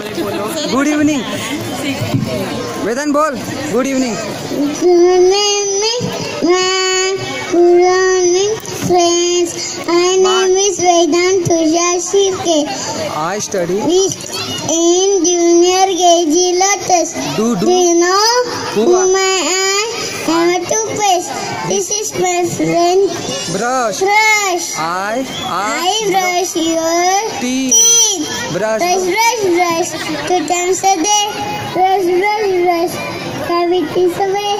Good evening वेदन बोल good evening Good evening, my good evening, friends. My name is Vedant Tuja Shirke. I study In junior KG Lotus. Do, do. you know Who who are- my I am a toothpaste. This is my friend brush Brush. I I I brush your Teeth. Brush. Brush, brush, brush. To dance a day. Brush, brush, brush. Have.